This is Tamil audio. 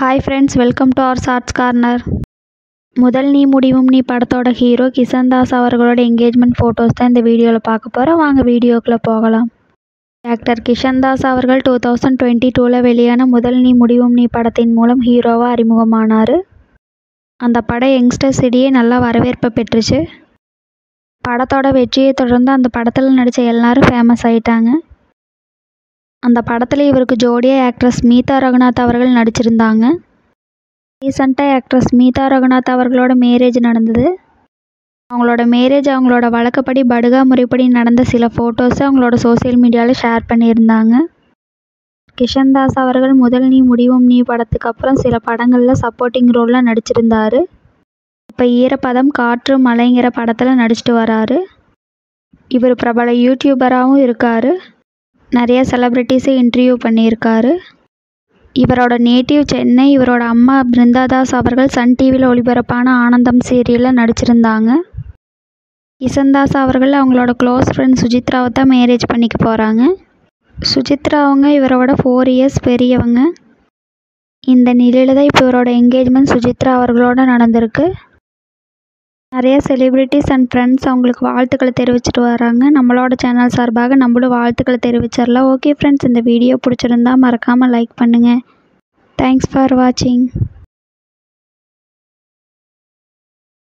Hi friends welcome to our shorts corner முதல் நீ முடிவும் நீ படத்தோட ஹீரோ கிஷன் தாஸ் அவர்களோட என்கேஜ்மெண்ட் ஃபோட்டோஸ் தான் இந்த வீடியோவில் பார்க்க போகிறோம் வாங்க வீடியோக்குள்ளே போகலாம். ஆக்டர் கிஷன் தாஸ் அவர்கள் டூ தௌசண்ட் டுவெண்ட்டி டூவில் வெளியான முதல் நீ முடிவும் நீ படத்தின் மூலம் ஹீரோவாக அறிமுகமானார். அந்த படம் யங்ஸ்டர்ஸ் இடையே நல்லா வரவேற்பை பெற்றுச்சு. படத்தோட வெற்றியை தொடர்ந்து அந்த படத்தில் நடித்த எல்லாரும் ஃபேமஸ் ஆயிட்டாங்க. அந்த படத்தில் இவருக்கு ஜோடியாக ஆக்ட்ரஸ் மீதா ரகுநாத் அவர்கள் நடிச்சிருந்தாங்க. ரீசண்டாக ஆக்ட்ரஸ் மீதா ரகுநாத் அவர்களோட மேரேஜ் நடந்தது. அவங்களோட மேரேஜ் அவங்களோட வழக்கப்படி படுகா முறைப்படி நடந்த சில ஃபோட்டோஸை அவங்களோட சோசியல் மீடியாவில் ஷேர் பண்ணியிருந்தாங்க. கிஷன்தாஸ் அவர்கள் முதல் நீ முடிவும் நீ படத்துக்கு அப்புறம் சில படங்களில் சப்போர்ட்டிங் ரோலில் நடிச்சிருந்தார். இப்போ ஈரப்பதம் காற்று மலைங்கிற படத்தில் நடிச்சிட்டு வராரு. இவர் பிரபல யூடியூபராகவும் இருக்கார். நிறைய செலப்ரிட்டிஸை இன்டர்வியூ பண்ணியிருக்காரு. இவரோட நேட்டிவ் சென்னை இவரோட அம்மா பிருந்தாதாஸ் அவர்கள் சன் டிவியில் ஒளிபரப்பான ஆனந்தம் சீரியலில் நடிச்சிருந்தாங்க. இசந்தாஸ் அவர்கள் அவங்களோட க்ளோஸ் ஃப்ரெண்ட் சுஜித்ராவை தான் மேரேஜ் பண்ணிக்க போகிறாங்க சுஜித்ரா அவங்க இவரோட ஃபோர் இயர்ஸ் பெரியவங்க. இந்த நிலையில் தான் இப்போ இவரோட என்கேஜ்மெண்ட் சுஜித்ரா அவர்களோட நடந்திருக்கு. நிறைய செலிப்ரிட்டிஸ் அண்ட் ஃப்ரெண்ட்ஸ் அவங்களுக்கு வாழ்த்துக்களை தெரிவிச்சிட்டு வராங்க. நம்மளோட சேனல் சார்பாக நம்மளும் வாழ்த்துக்களை தெரிவிச்சிடலாம். ஓகே ஃப்ரெண்ட்ஸ் இந்த வீடியோ பிடிச்சிருந்தா மறக்காமல் லைக் பண்ணுங்கள் தேங்க்ஸ் ஃபார் வாட்சிங்